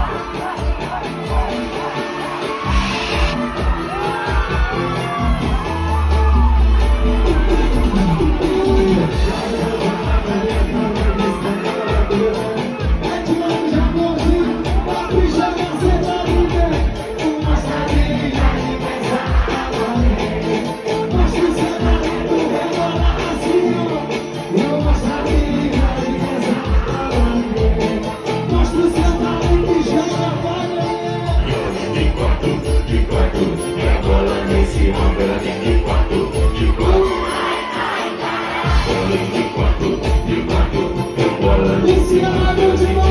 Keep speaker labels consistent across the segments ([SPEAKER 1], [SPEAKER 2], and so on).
[SPEAKER 1] Yeah. Cristiano de novo.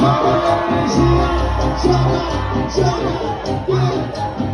[SPEAKER 1] Trouble, trouble, trouble, trouble,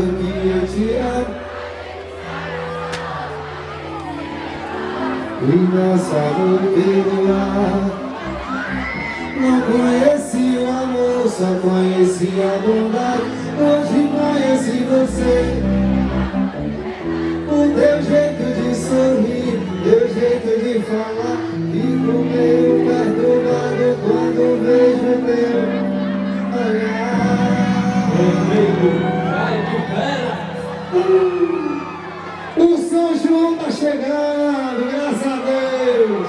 [SPEAKER 1] que eu te. E nossa roteira não conheci a moça, conheci a bondade Hoje conheci você O teu jeito de sorrir, teu jeito de falar Fico meio perturbado quando vejo teu olhar. Hum. O São João tá chegando, graças a Deus.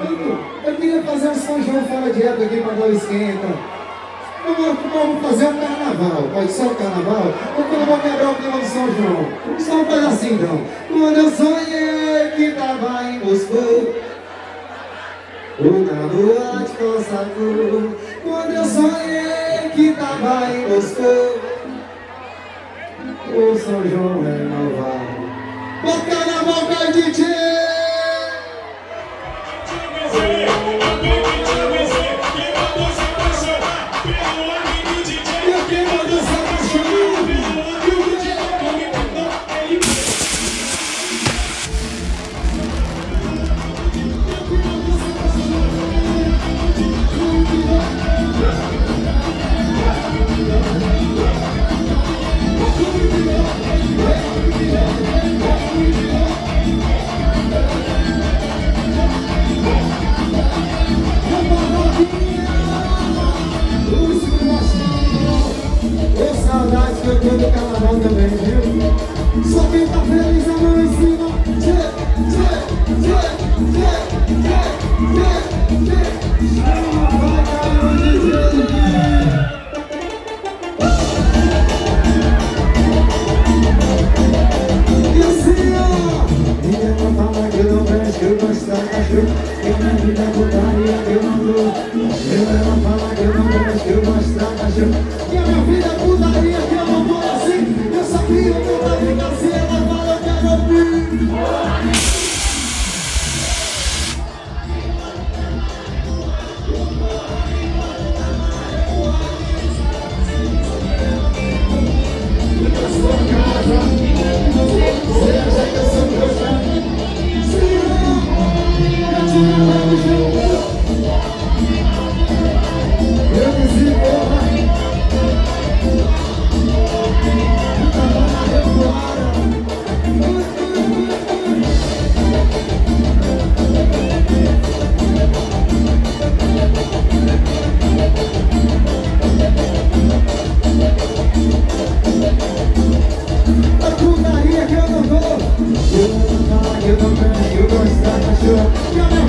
[SPEAKER 1] Eu, eu queria fazer um São João fora de época aqui para agora esquenta. Vamos fazer um carnaval, pode ser um carnaval? Porque eu vou quebrar o clima do São João. Só um assim então. Quando eu sonhei que tava em Moscou, uma boate consagrou. Quando eu sonhei que tava em Moscou o São João é renovado. Bota na boca, DJ!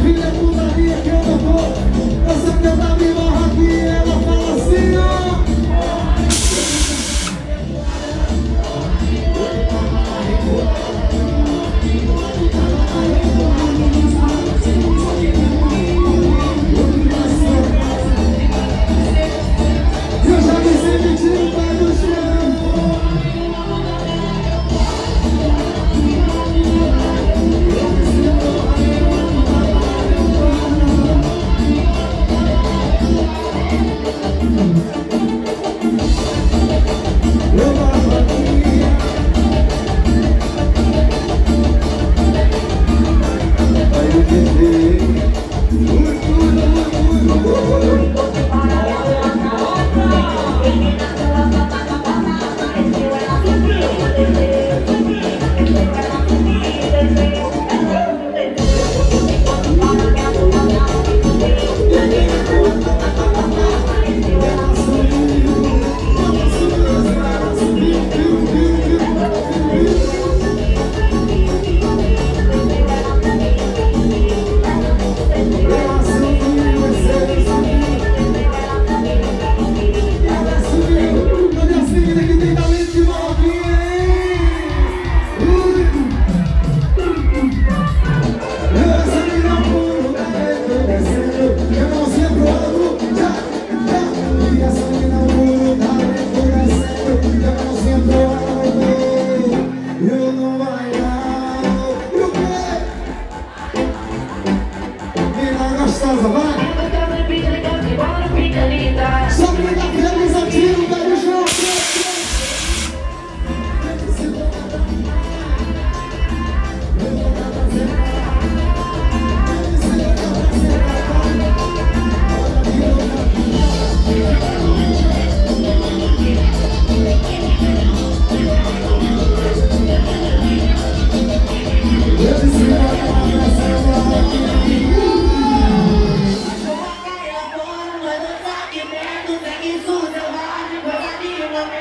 [SPEAKER 1] filha é putaria que eu não vou.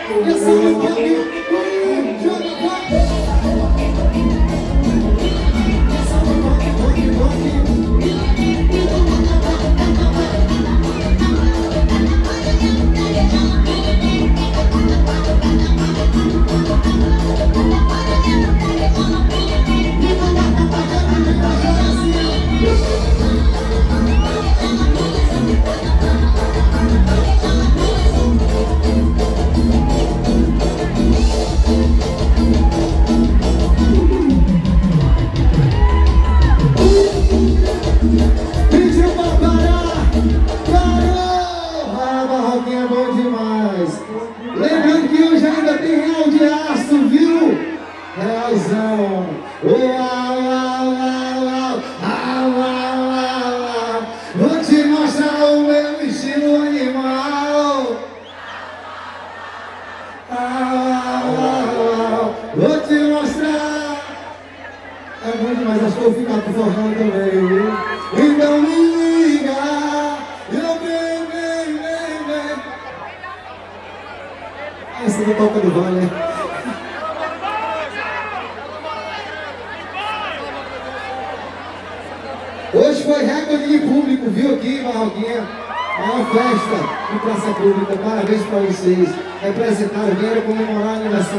[SPEAKER 2] Yes, I love you.
[SPEAKER 1] paizão.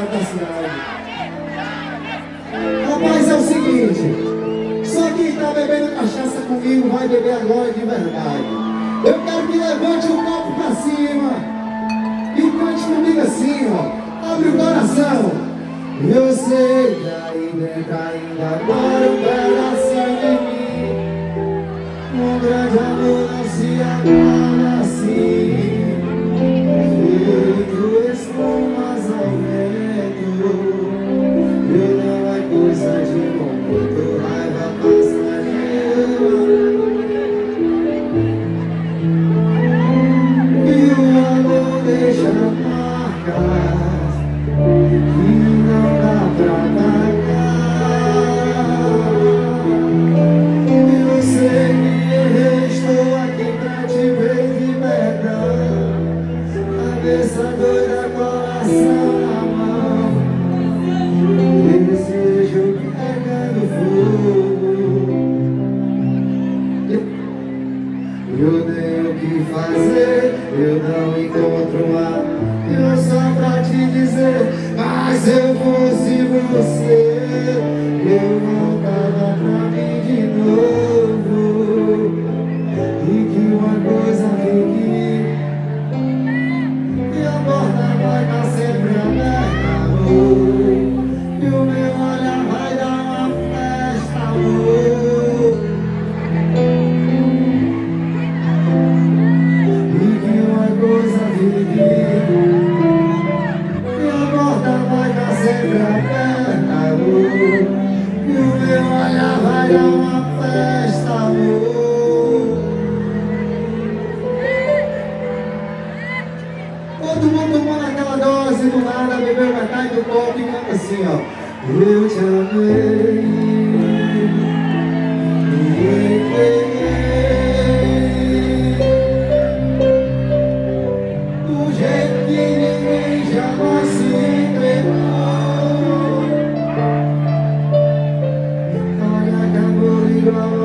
[SPEAKER 1] Hum. Rapaz, é o seguinte, só quem está bebendo cachaça comigo vai beber agora de verdade. Eu quero que levante o copo para cima e cante comigo assim, ó. Abre o coração. Eu sei que ainda dentro ainda agora um pedacinho de mim. Um grande amor não se aguarda. grow